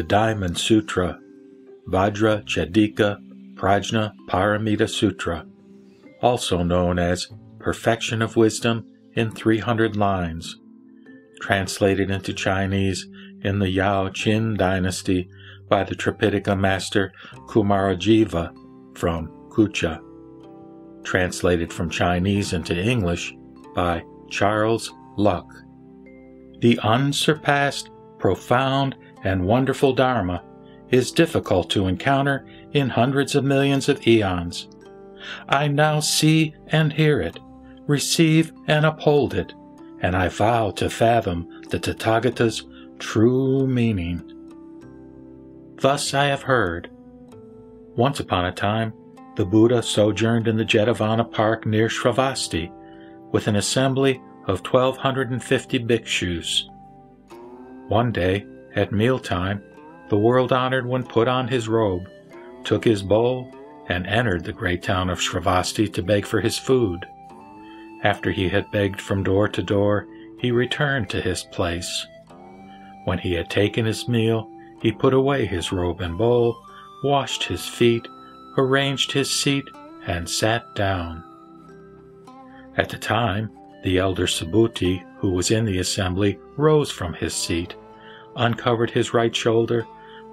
the Diamond Sutra, Vajra Chedika Prajna Paramita Sutra, also known as Perfection of Wisdom in 300 Lines, translated into Chinese in the Yao Qin dynasty by the Tripitaka master Kumarajiva from Kucha, translated from Chinese into English by Charles Luk. The unsurpassed, profound, and wonderful Dharma is difficult to encounter in hundreds of millions of eons. I now see and hear it, receive and uphold it, and I vow to fathom the Tathagata's true meaning. Thus I have heard. Once upon a time, the Buddha sojourned in the Jetavana park near Shravasti with an assembly of 1250 bhikshus. One day, at mealtime, the world honored one put on his robe, took his bowl, and entered the great town of Shravasti to beg for his food. After he had begged from door to door, he returned to his place. When he had taken his meal, he put away his robe and bowl, washed his feet, arranged his seat, and sat down. At the time, the elder Subhuti, who was in the assembly, rose from his seat, uncovered his right shoulder,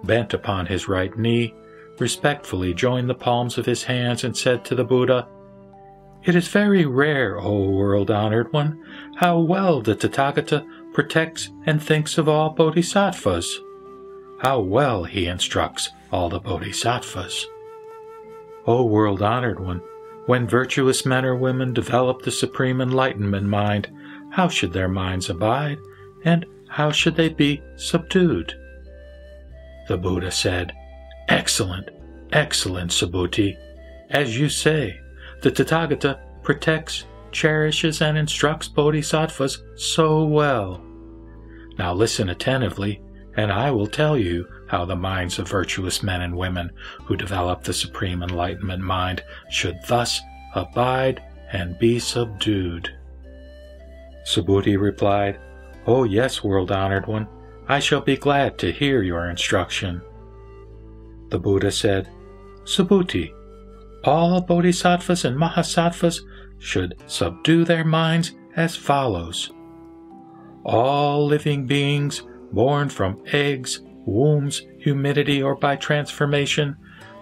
bent upon his right knee, respectfully joined the palms of his hands, and said to the Buddha, It is very rare, O world honored one, how well the Tathagata protects and thinks of all bodhisattvas. How well he instructs all the bodhisattvas. O world honored one, when virtuous men or women develop the supreme enlightenment mind, how should their minds abide, and how should they be subdued? The Buddha said, Excellent, excellent, Subhuti. As you say, the Tathagata protects, cherishes, and instructs bodhisattvas so well. Now listen attentively, and I will tell you how the minds of virtuous men and women who develop the supreme enlightenment mind should thus abide and be subdued. Subhuti replied, Oh, yes, world honored one, I shall be glad to hear your instruction. The Buddha said, Subhuti, all bodhisattvas and mahasattvas should subdue their minds as follows. All living beings born from eggs, wombs, humidity, or by transformation,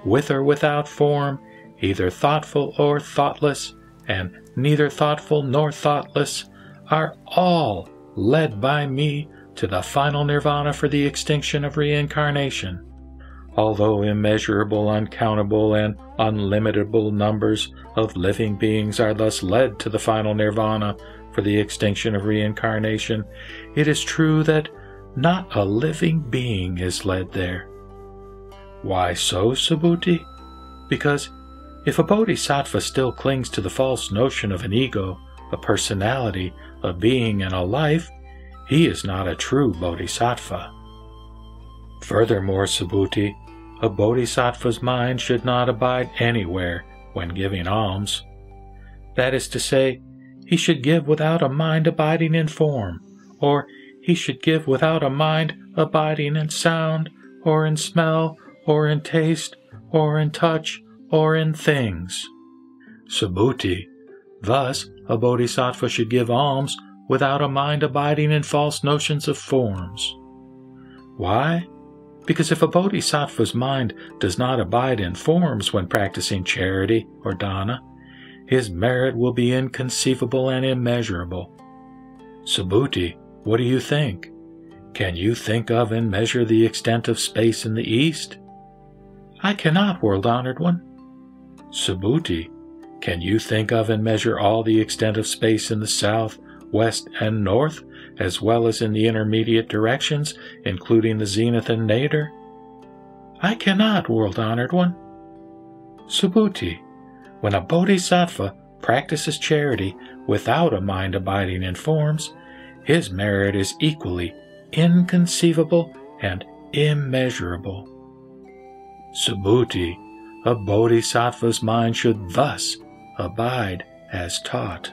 with or without form, either thoughtful or thoughtless, and neither thoughtful nor thoughtless, are all led by me to the final nirvana for the extinction of reincarnation. Although immeasurable, uncountable, and unlimitable numbers of living beings are thus led to the final nirvana for the extinction of reincarnation, it is true that not a living being is led there. Why so, Subhuti? Because if a bodhisattva still clings to the false notion of an ego, a personality, a being, and a life, he is not a true bodhisattva. Furthermore, Subhuti, a bodhisattva's mind should not abide anywhere when giving alms. That is to say, he should give without a mind abiding in form, or he should give without a mind abiding in sound, or in smell, or in taste, or in touch, or in things. Subhuti. Thus, a bodhisattva should give alms without a mind abiding in false notions of forms. Why? Because if a bodhisattva's mind does not abide in forms when practicing charity or dana, his merit will be inconceivable and immeasurable. Subhuti, what do you think? Can you think of and measure the extent of space in the East? I cannot, world honored one. Subhuti, can you think of and measure all the extent of space in the South, West, and North, as well as in the intermediate directions, including the zenith and nadir? I cannot, world honored one. Subhuti, when a bodhisattva practices charity without a mind abiding in forms, his merit is equally inconceivable and immeasurable. Subhuti, a bodhisattva's mind should thus abide as taught.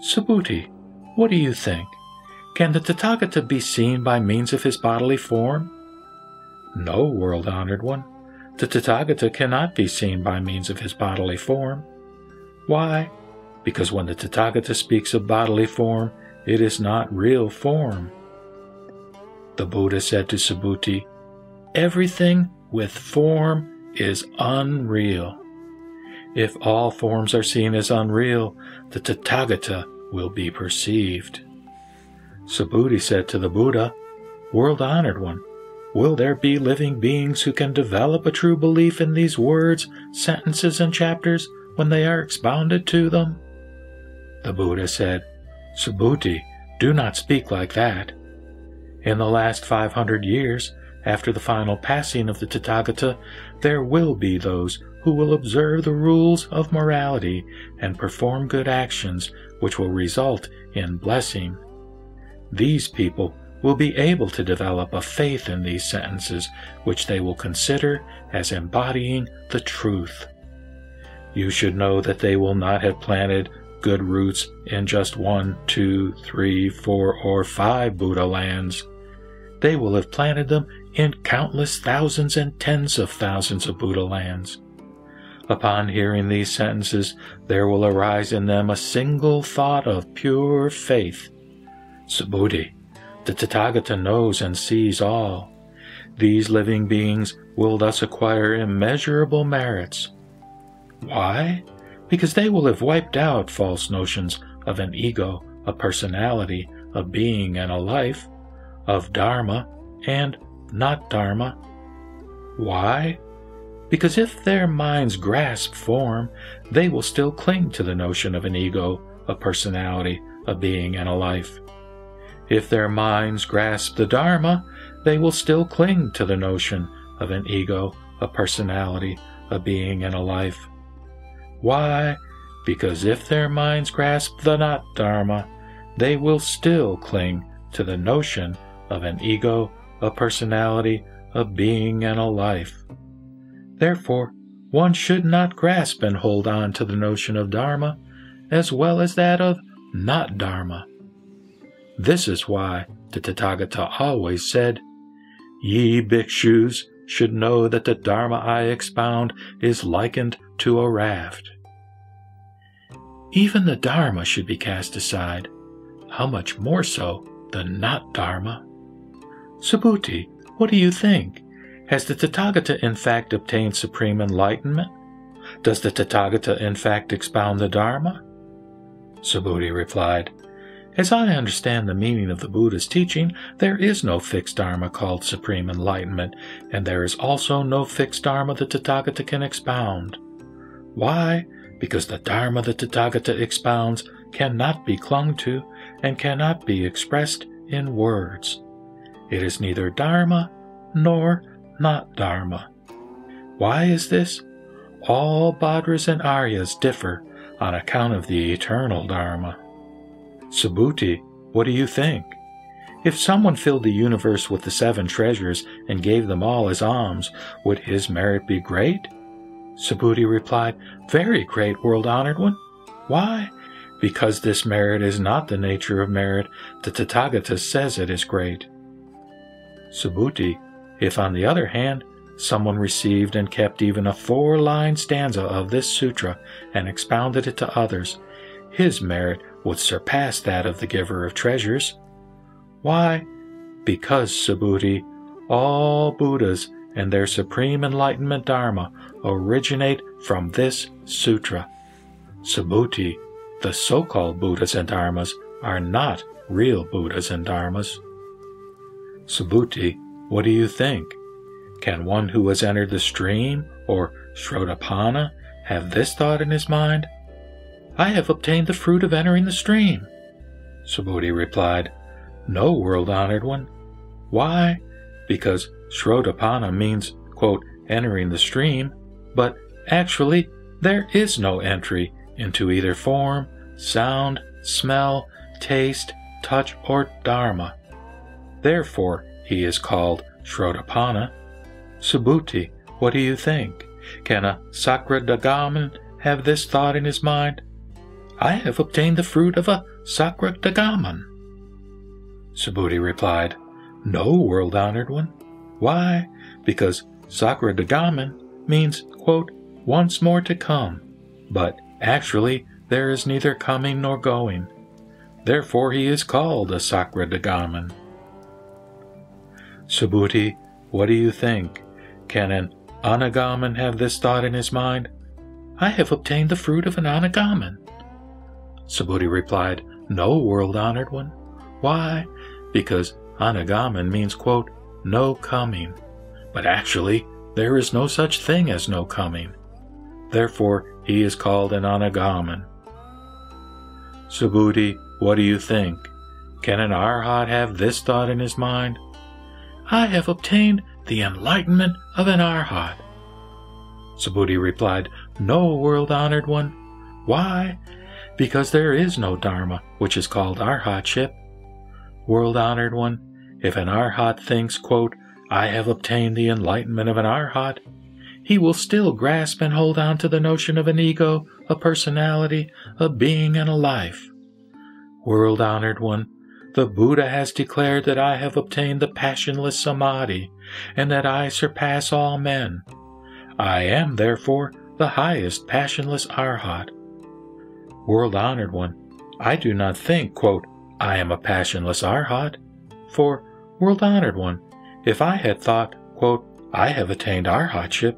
Subhuti, what do you think? Can the Tathagata be seen by means of his bodily form? No, world honored one. The Tathagata cannot be seen by means of his bodily form. Why? Because when the Tathagata speaks of bodily form, it is not real form. The Buddha said to Subhuti, Everything with form is unreal. If all forms are seen as unreal, the Tathagata will be perceived. Subhuti said to the Buddha, World honored one, will there be living beings who can develop a true belief in these words, sentences, and chapters when they are expounded to them? The Buddha said, Subhuti, do not speak like that. In the last 500 years, after the final passing of the Tathagata, there will be those who will observe the rules of morality and perform good actions which will result in blessing. These people will be able to develop a faith in these sentences which they will consider as embodying the truth. You should know that they will not have planted good roots in just one, two, three, four, or five Buddha lands. They will have planted them in countless thousands and tens of thousands of Buddha lands. Upon hearing these sentences, there will arise in them a single thought of pure faith. Subhuti, the Tathagata knows and sees all. These living beings will thus acquire immeasurable merits. Why? Because they will have wiped out false notions of an ego, a personality, a being, and a life, of Dharma and not Dharma. Why? Because if their minds grasp form, they will still cling to the notion of an ego, a personality, a being, and a life. If their minds grasp the Dharma, they will still cling to the notion of an ego, a personality, a being, and a life. Why? Because if their minds grasp the not Dharma, they will still cling to the notion of an ego, a personality, a being, and a life. Therefore, one should not grasp and hold on to the notion of Dharma as well as that of not Dharma. This is why the Tathagata always said, Ye bhikshus should know that the Dharma I expound is likened to a raft. Even the Dharma should be cast aside. How much more so the not Dharma? Subhuti, what do you think? Has the Tathagata in fact obtained supreme enlightenment? Does the Tathagata in fact expound the Dharma? Subhuti replied, As I understand the meaning of the Buddha's teaching, there is no fixed Dharma called supreme enlightenment, and there is also no fixed Dharma the Tathagata can expound. Why? Because the Dharma the Tathagata expounds cannot be clung to and cannot be expressed in words. It is neither Dharma nor not Dharma. Why is this? All Bhadras and Aryas differ on account of the eternal Dharma. Subhuti, what do you think? If someone filled the universe with the seven treasures and gave them all as alms, would his merit be great? Subhuti replied, Very great, world honored one. Why? Because this merit is not the nature of merit, the Tathagata says it is great. Subhuti, if on the other hand, someone received and kept even a four line stanza of this sutra and expounded it to others, his merit would surpass that of the giver of treasures. Why? Because, Subhuti, all Buddhas and their supreme enlightenment Dharma originate from this sutra. Subhuti, the so called Buddhas and Dharmas, are not real Buddhas and Dharmas. Subhuti, what do you think? Can one who has entered the stream, or Shrodapana, have this thought in his mind? I have obtained the fruit of entering the stream. Subhuti replied, No, world honored one. Why? Because Shrodapana means, quote, entering the stream, but actually there is no entry into either form, sound, smell, taste, touch, or dharma. Therefore, he is called Shrodapana. Subhuti, what do you think? Can a Sakradagaman have this thought in his mind? I have obtained the fruit of a Sakradagaman. Subhuti replied, No, world honored one. Why? Because Sakradagaman means, quote, once more to come, but actually there is neither coming nor going. Therefore he is called a Sakradagaman. Subhuti, what do you think? Can an Anagaman have this thought in his mind? I have obtained the fruit of an Anagaman. Subhuti replied, No, world honored one. Why? Because Anagaman means, quote, no coming. But actually, there is no such thing as no coming. Therefore, he is called an Anagaman. Subhuti, what do you think? Can an Arhat have this thought in his mind? I have obtained the enlightenment of an Arhat. Subhuti replied, No, world honored one. Why? Because there is no Dharma which is called Arhatship. World honored one, if an Arhat thinks, quote, I have obtained the enlightenment of an Arhat, he will still grasp and hold on to the notion of an ego, a personality, a being, and a life. World honored one, the Buddha has declared that I have obtained the passionless samadhi, and that I surpass all men. I am, therefore, the highest passionless arhat. World honored one, I do not think, quote, I am a passionless arhat, for, world honored one, if I had thought, quote, I have attained arhatship,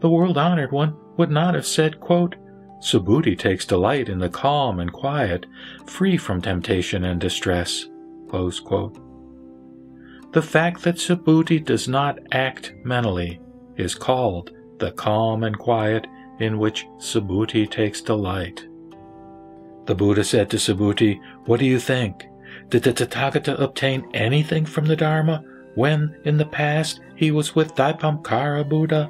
the world honored one would not have said, quote, Subhuti takes delight in the calm and quiet, free from temptation and distress. The fact that Subhuti does not act mentally is called the calm and quiet in which Subhuti takes delight. The Buddha said to Subhuti, What do you think? Did the Tathagata obtain anything from the Dharma when, in the past, he was with Dipamkara Buddha?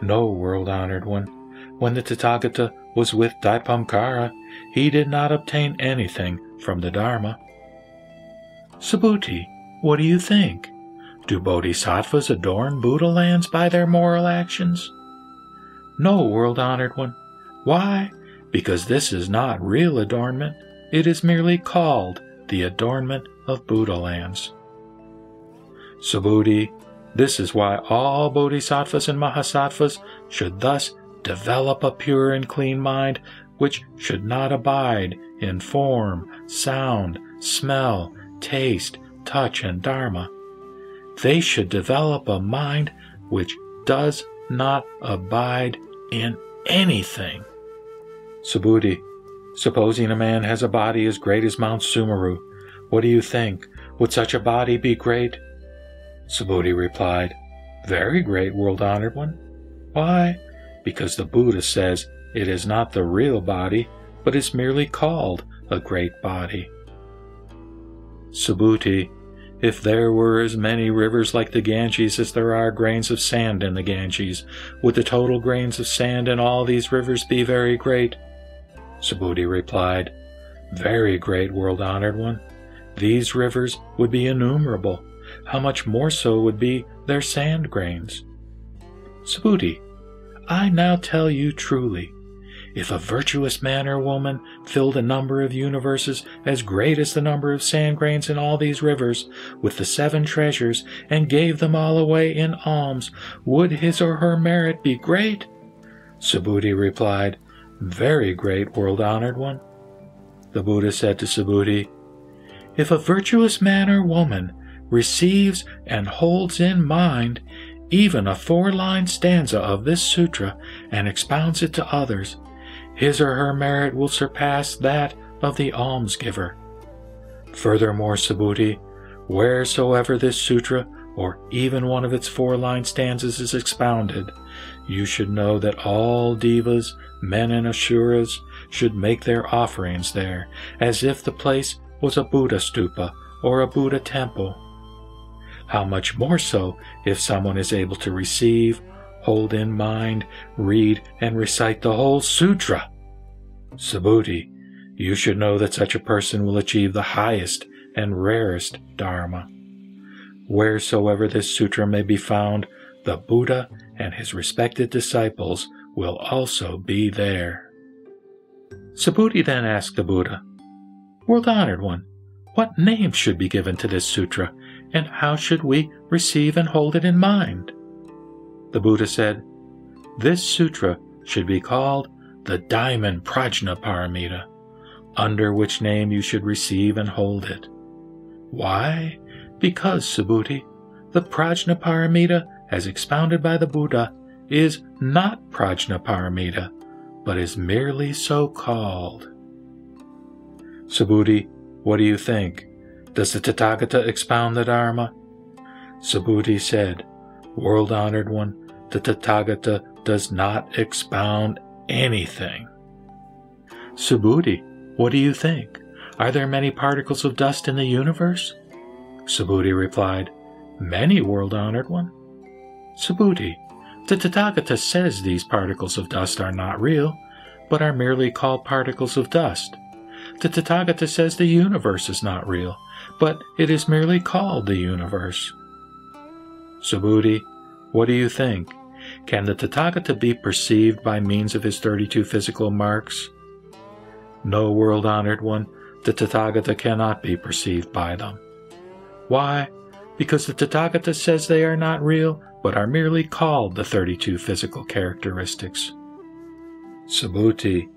No, world honored one when the Tathagata was with Dipamkara, he did not obtain anything from the Dharma. Subhuti, what do you think? Do bodhisattvas adorn Buddha lands by their moral actions? No, world honored one. Why? Because this is not real adornment, it is merely called the adornment of Buddha lands. Subhuti, this is why all bodhisattvas and mahasattvas should thus develop a pure and clean mind which should not abide in form, sound, smell, taste, touch, and dharma. They should develop a mind which does not abide in anything. Subhuti, supposing a man has a body as great as Mount Sumeru, what do you think? Would such a body be great? Subhuti replied, Very great, world honored one. Why? Because the Buddha says it is not the real body, but is merely called a great body. Subhuti, if there were as many rivers like the Ganges as there are grains of sand in the Ganges, would the total grains of sand in all these rivers be very great? Subhuti replied, Very great, world honored one. These rivers would be innumerable. How much more so would be their sand grains? Subhuti, I now tell you truly, if a virtuous man or woman filled a number of universes as great as the number of sand grains in all these rivers with the seven treasures and gave them all away in alms, would his or her merit be great? Subhuti replied, Very great, world honored one. The Buddha said to Subhuti, If a virtuous man or woman receives and holds in mind even a four line stanza of this sutra and expounds it to others, his or her merit will surpass that of the almsgiver. Furthermore, Subhuti, wheresoever this sutra or even one of its four line stanzas is expounded, you should know that all devas, men, and asuras should make their offerings there, as if the place was a Buddha stupa or a Buddha temple. How much more so if someone is able to receive, hold in mind, read, and recite the whole sutra? Subhuti, you should know that such a person will achieve the highest and rarest Dharma. Wheresoever this sutra may be found, the Buddha and his respected disciples will also be there. Subhuti then asked the Buddha, World honored one, what name should be given to this sutra, and how should we receive and hold it in mind? The Buddha said, This sutra should be called the Diamond Prajna Paramita, under which name you should receive and hold it. Why? Because, Subhuti, the Prajna Paramita, as expounded by the Buddha, is not Prajna Paramita, but is merely so called. Subhuti, what do you think? Does the Tathagata expound the Dharma? Subhuti said, World honored one, the Tathagata does not expound anything. Subhuti, what do you think? Are there many particles of dust in the universe? Subhuti replied, Many, world honored one. Subhuti, the Tathagata says these particles of dust are not real, but are merely called particles of dust. The Tathagata says the universe is not real, but it is merely called the universe. Subhuti, what do you think? Can the Tathagata be perceived by means of his 32 physical marks? No world honored one, the Tathagata cannot be perceived by them. Why? Because the Tathagata says they are not real, but are merely called the 32 physical characteristics. Subhuti,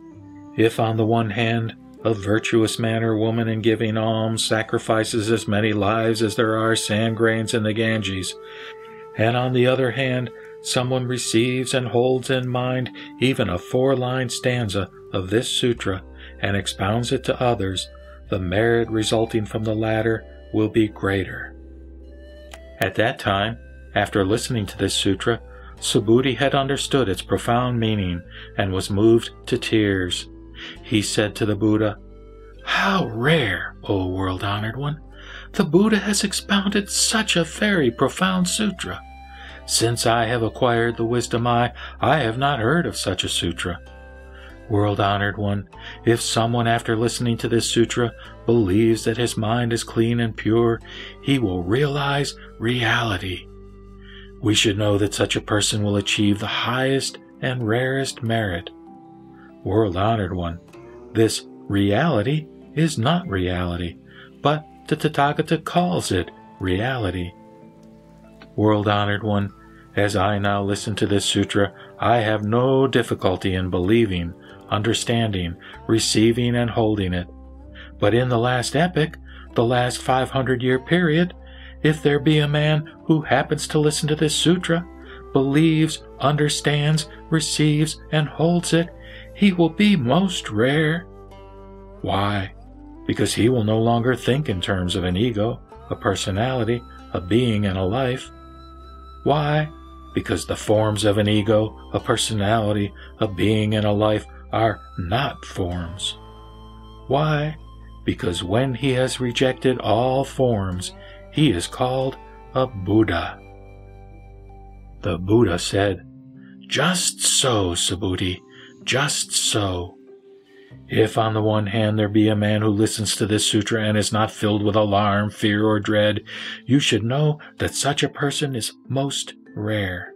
if on the one hand, a virtuous man or woman in giving alms sacrifices as many lives as there are sand grains in the Ganges, and on the other hand, someone receives and holds in mind even a four line stanza of this sutra and expounds it to others, the merit resulting from the latter will be greater. At that time, after listening to this sutra, Subhuti had understood its profound meaning and was moved to tears. He said to the Buddha, How rare, O world honored one! The Buddha has expounded such a very profound sutra. Since I have acquired the wisdom eye, I have not heard of such a sutra. World honored one, if someone after listening to this sutra believes that his mind is clean and pure, he will realize reality. We should know that such a person will achieve the highest and rarest merit. World honored one, this reality is not reality, but the Tathagata calls it reality. World honored one, as I now listen to this sutra, I have no difficulty in believing, understanding, receiving, and holding it. But in the last epoch, the last 500 year period, if there be a man who happens to listen to this sutra, believes, understands, receives, and holds it, he will be most rare. Why? Because he will no longer think in terms of an ego, a personality, a being, and a life. Why? Because the forms of an ego, a personality, a being, and a life are not forms. Why? Because when he has rejected all forms, he is called a Buddha. The Buddha said, Just so, Subhuti, just so. If on the one hand there be a man who listens to this sutra and is not filled with alarm, fear, or dread, you should know that such a person is most rare.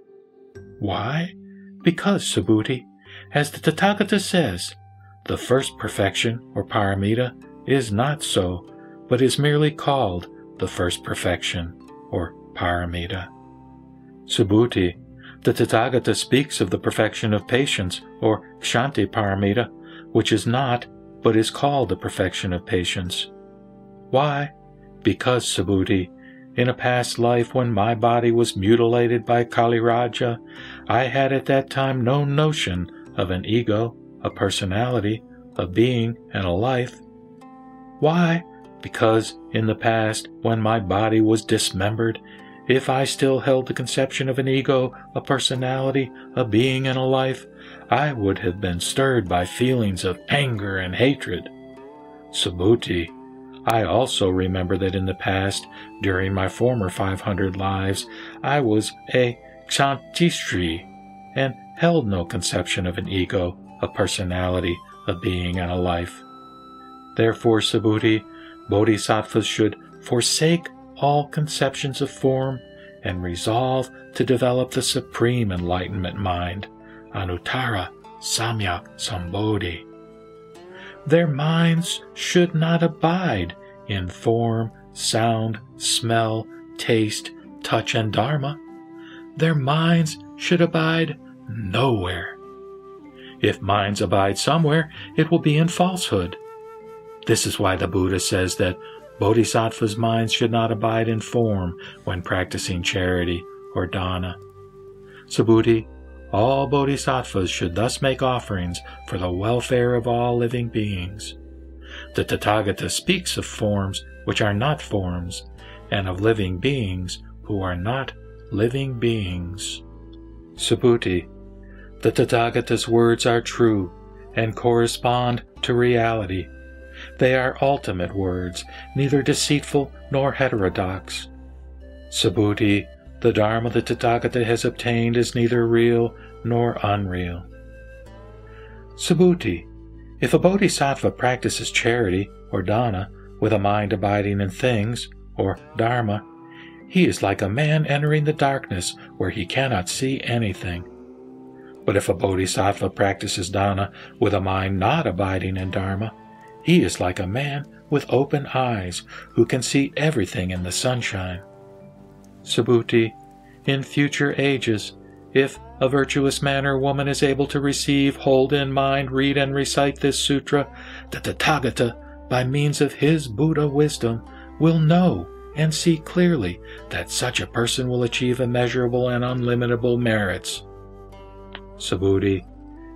Why? Because, Subhuti, as the Tathagata says, the first perfection, or paramita, is not so, but is merely called the first perfection, or paramita. Subhuti, the Tathagata speaks of the perfection of patience, or Kshanti paramita, which is not, but is called the perfection of patience. Why? Because, Subhuti, in a past life when my body was mutilated by Kali Raja, I had at that time no notion of an ego, a personality, a being, and a life. Why? Because in the past, when my body was dismembered, if I still held the conception of an ego, a personality, a being, and a life, I would have been stirred by feelings of anger and hatred. Subhuti, I also remember that in the past, during my former 500 lives, I was a Kshantistri and held no conception of an ego, a personality, a being, and a life. Therefore, Subhuti, bodhisattvas should forsake all conceptions of form and resolve to develop the supreme enlightenment mind, Anuttara Samyak Sambodhi. Their minds should not abide in form, sound, smell, taste, touch, and dharma, their minds should abide nowhere. If minds abide somewhere, it will be in falsehood. This is why the Buddha says that bodhisattvas' minds should not abide in form when practicing charity or dana. Subhuti, all bodhisattvas should thus make offerings for the welfare of all living beings. The Tathagata speaks of forms which are not forms, and of living beings who are not living beings. Subhuti, the Tathagata's words are true and correspond to reality. They are ultimate words, neither deceitful nor heterodox. Subhuti, the Dharma the Tathagata has obtained is neither real nor unreal. Subhuti, if a bodhisattva practices charity or dana with a mind abiding in things, or dharma, he is like a man entering the darkness where he cannot see anything. But if a bodhisattva practices dana with a mind not abiding in dharma, he is like a man with open eyes who can see everything in the sunshine. Subhuti, in future ages, if a virtuous man or woman is able to receive, hold in mind, read, and recite this sutra, the Tathagata, by means of his Buddha wisdom, will know and see clearly that such a person will achieve immeasurable and unlimitable merits. Subhuti,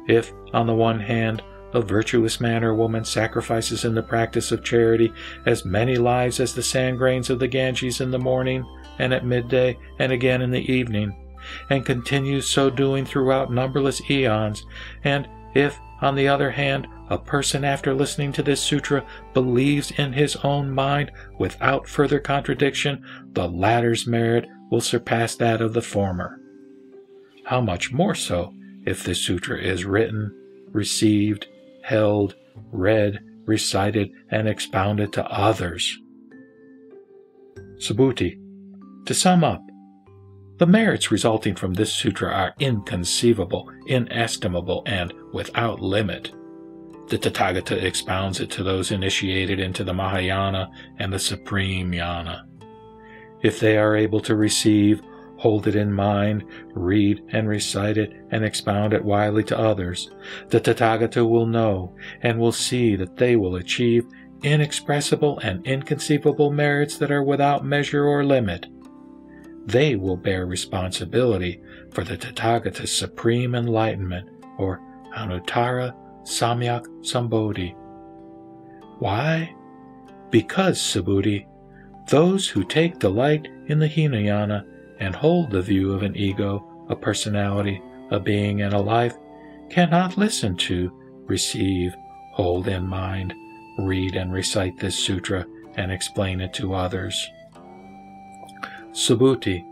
if, on the one hand, a virtuous man or woman sacrifices in the practice of charity as many lives as the sand grains of the Ganges in the morning and at midday and again in the evening, and continues so doing throughout numberless eons, and if, on the other hand, a person after listening to this sutra believes in his own mind without further contradiction, the latter's merit will surpass that of the former. How much more so if this sutra is written, received, held, read, recited, and expounded to others. Subhuti. To sum up, the merits resulting from this sutra are inconceivable, inestimable, and without limit. The Tathagata expounds it to those initiated into the Mahayana and the Supreme Yana. If they are able to receive, hold it in mind, read and recite it, and expound it widely to others, the Tathagata will know and will see that they will achieve inexpressible and inconceivable merits that are without measure or limit. They will bear responsibility for the Tathagata's supreme enlightenment, or Anuttara Samyak Sambodhi. Why? Because, Subhuti, those who take delight in the Hinayana and hold the view of an ego, a personality, a being, and a life cannot listen to, receive, hold in mind, read and recite this sutra and explain it to others. Subhuti,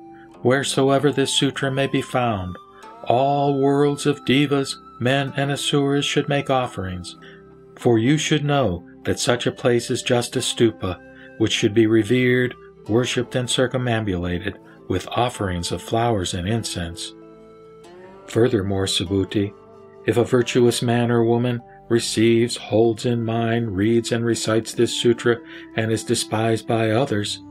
wheresoever this sutra may be found, all worlds of devas, men, and asuras should make offerings, for you should know that such a place is just a stupa, which should be revered, worshipped, and circumambulated with offerings of flowers and incense. Furthermore, Subhuti, if a virtuous man or woman receives, holds in mind, reads, and recites this sutra and is despised by others,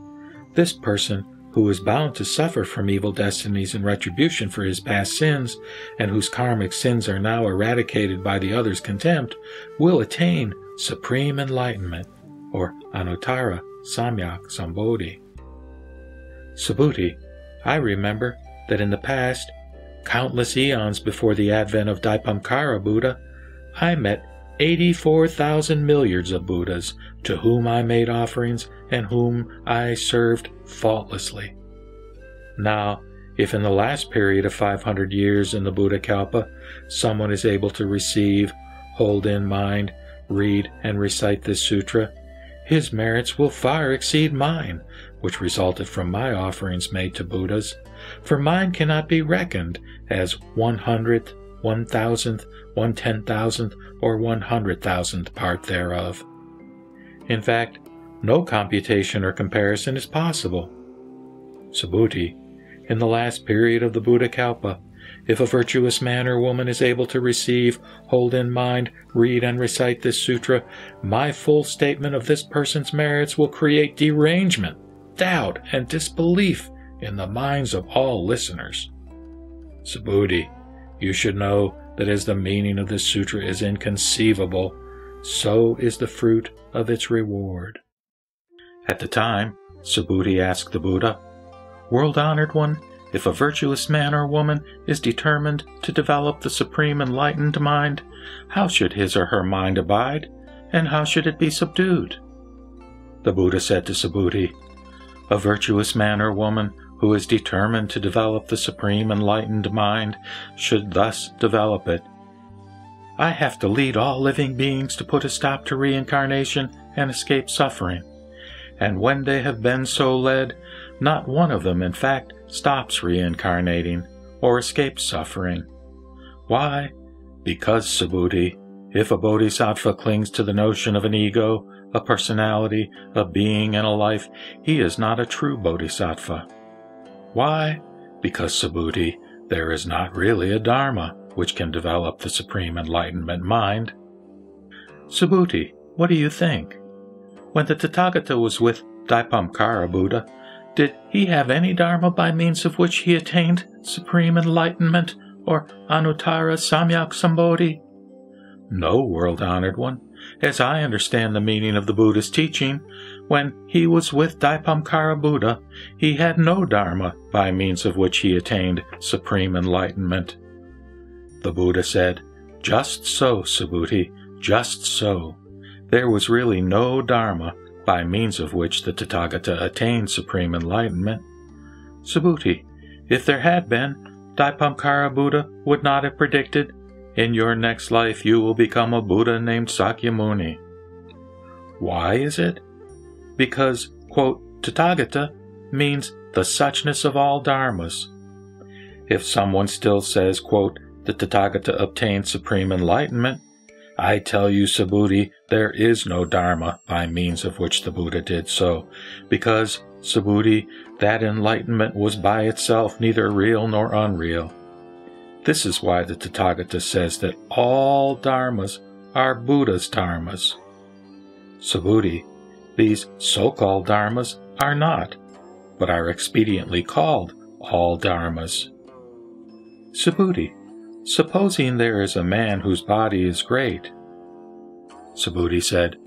this person who is bound to suffer from evil destinies and retribution for his past sins, and whose karmic sins are now eradicated by the other's contempt, will attain supreme enlightenment, or Anuttara Samyak Sambodhi. Subhuti, I remember that in the past, countless eons before the advent of Dipamkara Buddha, I met 84,000 milliards of Buddhas to whom I made offerings and whom I served faultlessly. Now, if in the last period of 500 years in the Buddha Kalpa, someone is able to receive, hold in mind, read, and recite this sutra, his merits will far exceed mine, which resulted from my offerings made to Buddhas, for mine cannot be reckoned as one hundredth, one thousandth, one ten thousandth, or one hundred thousandth part thereof. In fact, no computation or comparison is possible. Subhuti, in the last period of the Buddha Kalpa, If a virtuous man or woman is able to receive, hold in mind, read, and recite this sutra, my full statement of this person's merits will create derangement, doubt, and disbelief in the minds of all listeners. Subhuti, you should know that as the meaning of this sutra is inconceivable, so is the fruit of its reward. At the time, Subhuti asked the Buddha, World honored one, if a virtuous man or woman is determined to develop the supreme enlightened mind, how should his or her mind abide, and how should it be subdued? The Buddha said to Subhuti, A virtuous man or woman who is determined to develop the supreme enlightened mind should thus develop it. I have to lead all living beings to put a stop to reincarnation and escape suffering. And when they have been so led, not one of them, in fact, stops reincarnating or escapes suffering. Why? Because, Subhuti, if a bodhisattva clings to the notion of an ego, a personality, a being, and a life, he is not a true bodhisattva. Why? Because, Subhuti, there is not really a Dharma which can develop the supreme enlightenment mind. Subhuti, what do you think? When the Tathagata was with Dipamkara Buddha, did he have any Dharma by means of which he attained supreme enlightenment or Anuttara Samyak Sambodhi? No, world honored one. As I understand the meaning of the Buddha's teaching, when he was with Dipamkara Buddha, he had no Dharma by means of which he attained supreme enlightenment. The Buddha said, Just so, Subhuti, just so. There was really no Dharma by means of which the Tathagata attained supreme enlightenment. Subhuti, if there had been, Dipamkara Buddha would not have predicted, In your next life you will become a Buddha named Sakyamuni. Why is it? Because, quote, Tathagata means the suchness of all dharmas. If someone still says, quote, the Tathagata obtained supreme enlightenment, I tell you, Subhuti, there is no Dharma by means of which the Buddha did so, because, Subhuti, that enlightenment was by itself neither real nor unreal. This is why the Tathagata says that all Dharmas are Buddha's Dharmas. Subhuti, these so called Dharmas are not, but are expediently called all Dharmas. Subhuti, Supposing there is a man whose body is great. Subhuti said,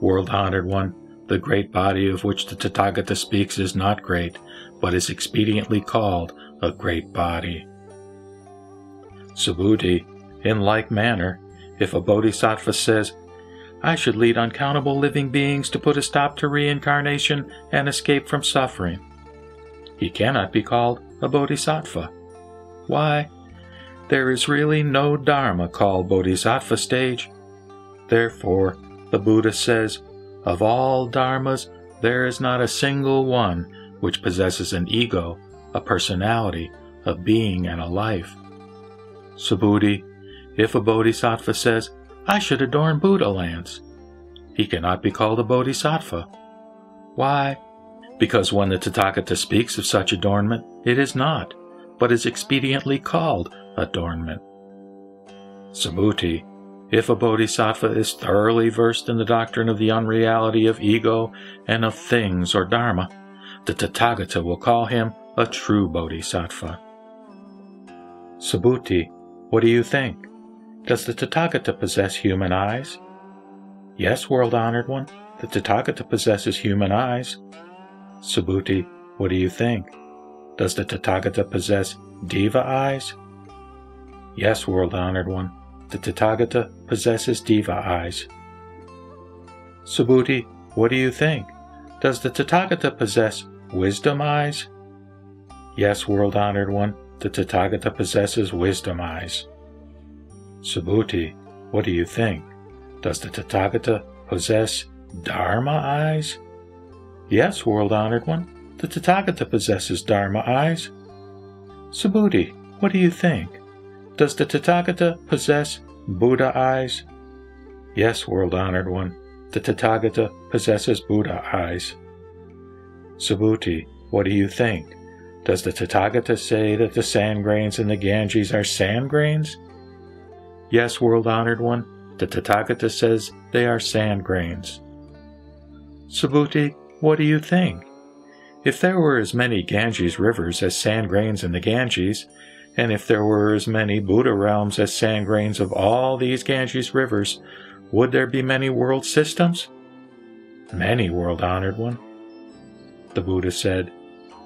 World honored one, the great body of which the Tathagata speaks is not great, but is expediently called a great body. Subhuti, in like manner, if a bodhisattva says, I should lead uncountable living beings to put a stop to reincarnation and escape from suffering, he cannot be called a bodhisattva. Why? there is really no Dharma called Bodhisattva stage. Therefore, the Buddha says, of all Dharmas, there is not a single one which possesses an ego, a personality, a being, and a life. Subhuti, if a Bodhisattva says, I should adorn Buddha lands, he cannot be called a Bodhisattva. Why? Because when the Tathagata speaks of such adornment, it is not, but is expediently called adornment. Subhuti, if a bodhisattva is thoroughly versed in the doctrine of the unreality of ego and of things or dharma, the Tathagata will call him a true bodhisattva. Subhuti, what do you think? Does the Tathagata possess human eyes? Yes, world honored one, the Tathagata possesses human eyes. Subhuti, what do you think? Does the Tathagata possess deva eyes? Yes, world honored one, the Tathagata possesses Deva eyes. Subhuti, what do you think? Does the Tathagata possess wisdom eyes? Yes, world honored one, the Tathagata possesses wisdom eyes. Subhuti, what do you think? Does the Tathagata possess Dharma eyes? Yes, world honored one, the Tathagata possesses Dharma eyes. Subhuti, what do you think? Does the Tathagata possess Buddha eyes? Yes, world honored one, the Tathagata possesses Buddha eyes. Subhuti, what do you think? Does the Tathagata say that the sand grains in the Ganges are sand grains? Yes, world honored one, the Tathagata says they are sand grains. Subhuti, what do you think? If there were as many Ganges rivers as sand grains in the Ganges, and if there were as many Buddha realms as sand grains of all these Ganges rivers, would there be many world systems? Many, world honored one. The Buddha said,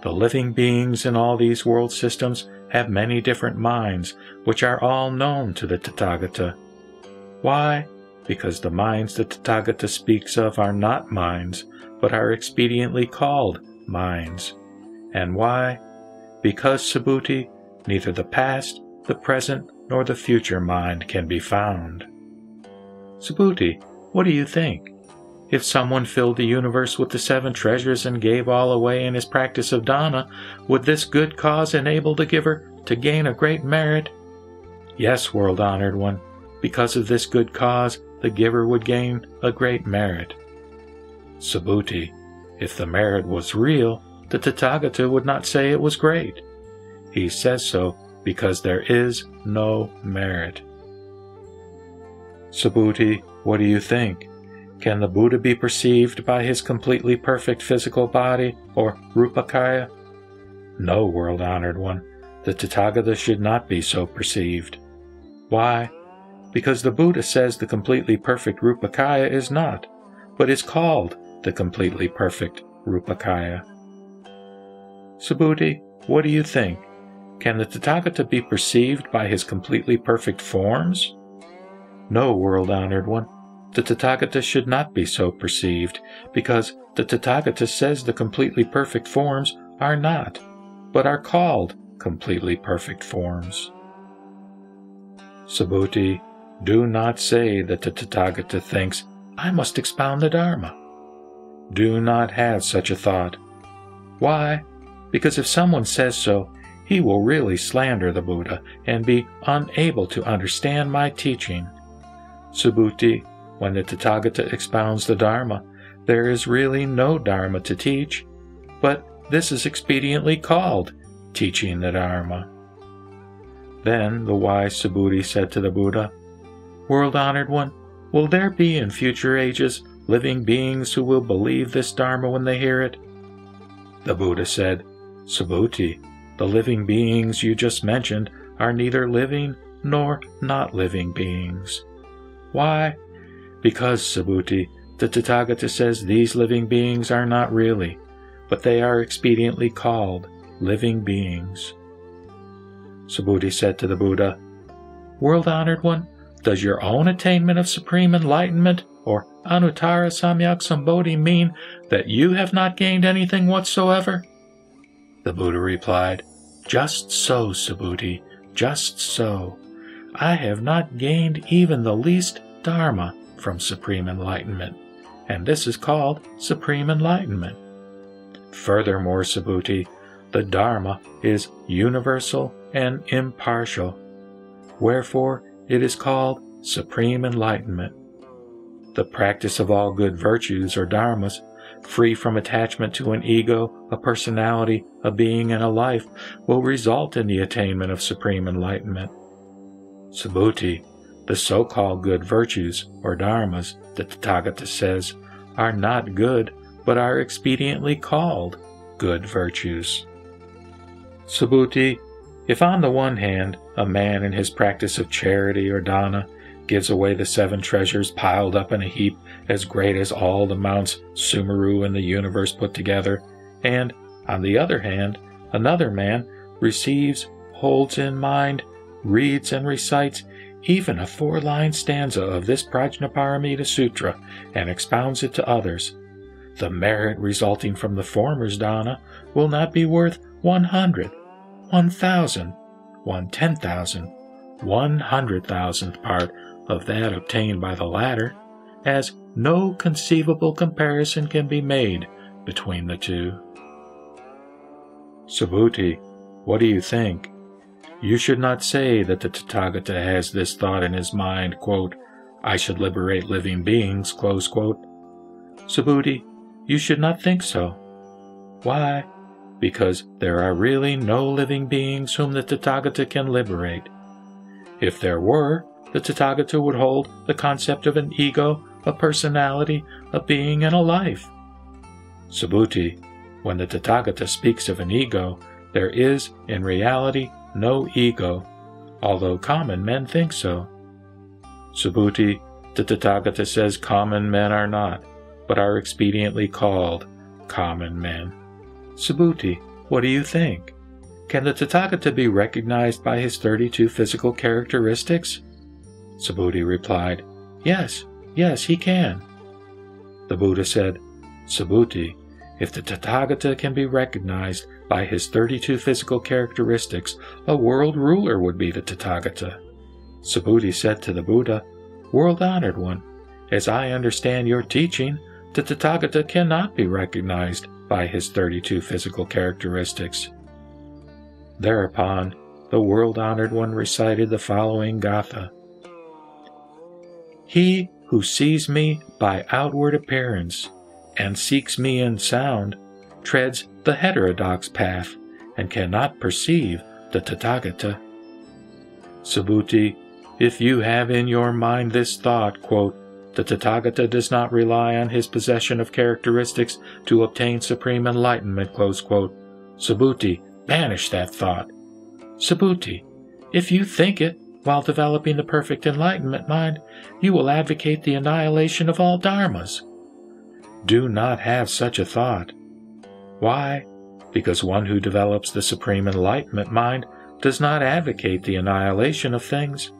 The living beings in all these world systems have many different minds, which are all known to the Tathagata. Why? Because the minds the Tathagata speaks of are not minds, but are expediently called minds. And why? Because, Subhuti, neither the past, the present, nor the future mind can be found. Subhuti, what do you think? If someone filled the universe with the seven treasures and gave all away in his practice of dana, would this good cause enable the giver to gain a great merit? Yes, world honored one, because of this good cause, the giver would gain a great merit. Subhuti, if the merit was real, the Tathagata would not say it was great. He says so because there is no merit. Subhuti, what do you think? Can the Buddha be perceived by his completely perfect physical body, or Rupakaya? No, world honored one, the Tathagata should not be so perceived. Why? Because the Buddha says the completely perfect Rupakaya is not, but is called the completely perfect Rupakaya. Subhuti, what do you think? Can the Tathagata be perceived by his completely perfect forms? No, world honored one. The Tathagata should not be so perceived, because the Tathagata says the completely perfect forms are not, but are called completely perfect forms. Subhuti, do not say that the Tathagata thinks, I must expound the Dharma. Do not have such a thought. Why? Because if someone says so, he will really slander the Buddha and be unable to understand my teaching. Subhuti, when the Tathagata expounds the Dharma, there is really no Dharma to teach, but this is expediently called teaching the Dharma. Then the wise Subhuti said to the Buddha, World honored one, will there be in future ages living beings who will believe this Dharma when they hear it? The Buddha said, Subhuti, the living beings you just mentioned are neither living nor not living beings. Why? Because, Subhuti, the Tathagata says these living beings are not really, but they are expediently called living beings. Subhuti said to the Buddha, World honored one, does your own attainment of supreme enlightenment or Anuttara Samyak Sambodhi mean that you have not gained anything whatsoever? The Buddha replied, Just so, Subhuti, just so. I have not gained even the least Dharma from supreme enlightenment, and this is called supreme enlightenment. Furthermore, Subhuti, the Dharma is universal and impartial. Wherefore, it is called supreme enlightenment the practice of all good virtues or dharmas, free from attachment to an ego, a personality, a being, and a life, will result in the attainment of supreme enlightenment. Subhuti, the so called good virtues, or dharmas, the Tathagata says, are not good, but are expediently called good virtues. Subhuti, if on the one hand a man in his practice of charity or dana gives away the seven treasures piled up in a heap as great as all the mounts Sumeru in the universe put together, and, on the other hand, another man receives, holds in mind, reads, and recites even a four line stanza of this Prajnaparamita Sutra and expounds it to others. The merit resulting from the former's dana will not be worth one hundred, one thousand, one ten thousand, one hundred thousandth part of that obtained by the latter, as no conceivable comparison can be made between the two. Subhuti, what do you think? You should not say that the Tathagata has this thought in his mind, quote, I should liberate living beings, close quote. Subhuti, you should not think so. Why? because there are really no living beings whom the Tathagata can liberate. If there were, the Tathagata would hold the concept of an ego, a personality, a being, and a life. Subhuti, when the Tathagata speaks of an ego, there is, in reality, no ego, although common men think so. Subhuti, the Tathagata says common men are not, but are expediently called common men. Subhuti, what do you think? Can the Tathagata be recognized by his 32 physical characteristics? Subhuti replied, Yes, yes, he can. The Buddha said, Subhuti, if the Tathagata can be recognized by his 32 physical characteristics, a world ruler would be the Tathagata. Subhuti said to the Buddha, World honored one, as I understand your teaching, the Tathagata cannot be recognized by his 32 physical characteristics. Thereupon, the world honored one recited the following Gatha He who sees me by outward appearance and seeks me in sound treads the heterodox path and cannot perceive the Tathagata. Subhuti, if you have in your mind this thought, quote, the Tathagata does not rely on his possession of characteristics to obtain supreme enlightenment, close quote. Subhuti, banish that thought. Subhuti, if you think it while developing the perfect enlightenment mind, you will advocate the annihilation of all dharmas. Do not have such a thought. Why? Because one who develops the supreme enlightenment mind does not advocate the annihilation of things.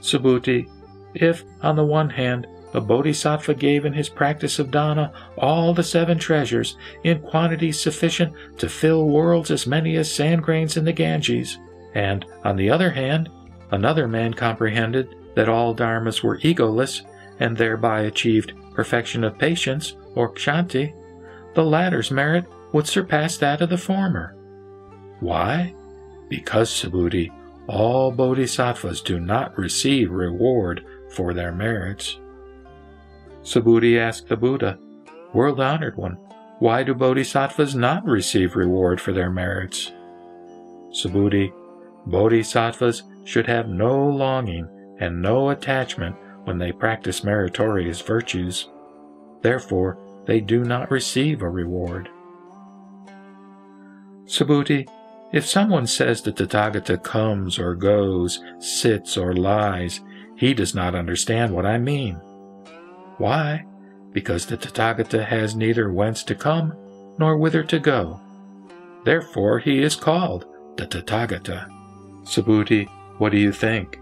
Subhuti, if, on the one hand, a bodhisattva gave in his practice of dana all the seven treasures in quantities sufficient to fill worlds as many as sand grains in the Ganges, and, on the other hand, another man comprehended that all dharmas were egoless and thereby achieved perfection of patience or kshanti, the latter's merit would surpass that of the former. Why? Because, Subhuti, all bodhisattvas do not receive reward for their merits. Subhuti asked the Buddha, World honored one, why do bodhisattvas not receive reward for their merits? Subhuti, bodhisattvas should have no longing and no attachment when they practice meritorious virtues. Therefore, they do not receive a reward. Subhuti, if someone says that the Tathagata comes or goes, sits or lies, he does not understand what I mean. Why? Because the Tathagata has neither whence to come nor whither to go. Therefore he is called the Tathagata. Subhuti, what do you think?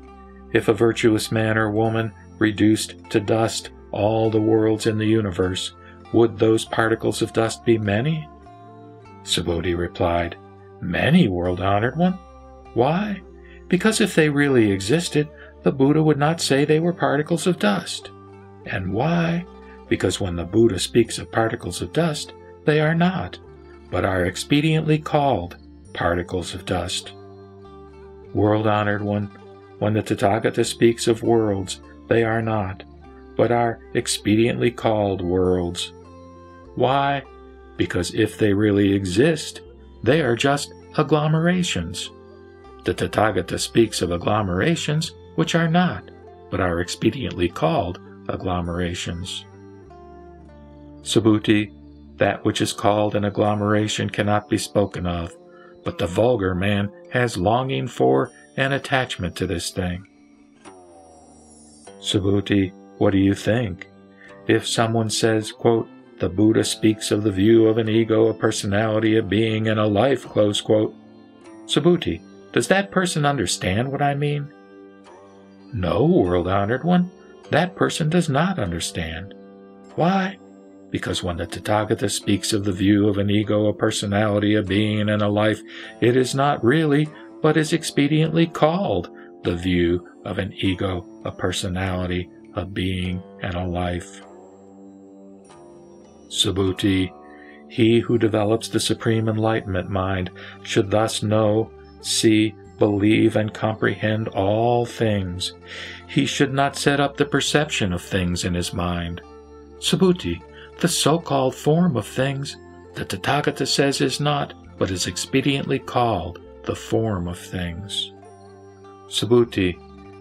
If a virtuous man or woman reduced to dust all the worlds in the universe, would those particles of dust be many? Subhuti replied, Many, world honored one. Why? Because if they really existed, the Buddha would not say they were particles of dust. And why? Because when the Buddha speaks of particles of dust, they are not, but are expediently called particles of dust. World honored one, when the Tathagata speaks of worlds, they are not, but are expediently called worlds. Why? Because if they really exist, they are just agglomerations. The Tathagata speaks of agglomerations which are not, but are expediently called agglomerations. Subhuti, that which is called an agglomeration cannot be spoken of, but the vulgar man has longing for and attachment to this thing. Subhuti, what do you think? If someone says, quote, the Buddha speaks of the view of an ego, a personality, a being, and a life, close quote. Subhuti, does that person understand what I mean? No, world honored one, that person does not understand. Why? Because when the Tathagata speaks of the view of an ego, a personality, a being, and a life, it is not really, but is expediently called the view of an ego, a personality, a being, and a life. Subhuti, he who develops the supreme enlightenment mind should thus know, see, believe and comprehend all things. He should not set up the perception of things in his mind. Subhuti, the so called form of things, the Tathagata says is not, but is expediently called, the form of things. Subhuti,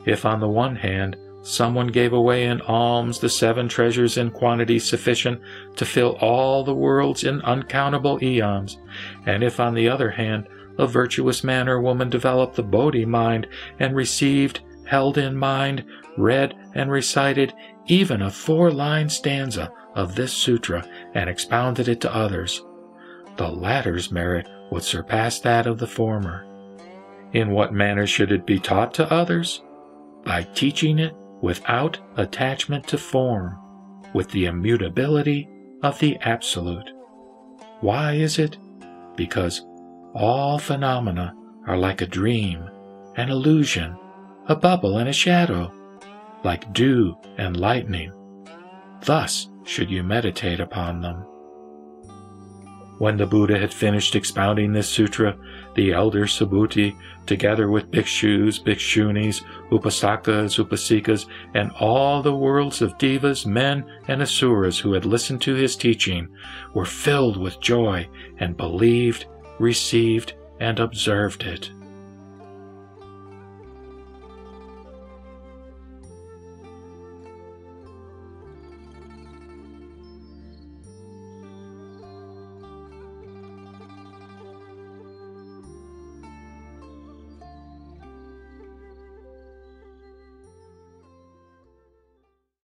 if on the one hand someone gave away in alms the seven treasures in quantity sufficient to fill all the worlds in uncountable eons, and if on the other hand a virtuous man or woman developed the Bodhi mind and received, held in mind, read, and recited even a four line stanza of this sutra and expounded it to others, the latter's merit would surpass that of the former. In what manner should it be taught to others? By teaching it without attachment to form, with the immutability of the Absolute. Why is it? Because all phenomena are like a dream, an illusion, a bubble and a shadow, like dew and lightning. Thus should you meditate upon them. When the Buddha had finished expounding this sutra, the elder Subhuti, together with bhikshus, bhikshunis, upasakas, upasikas, and all the worlds of devas, men, and asuras who had listened to his teaching, were filled with joy and believed, received, and observed it.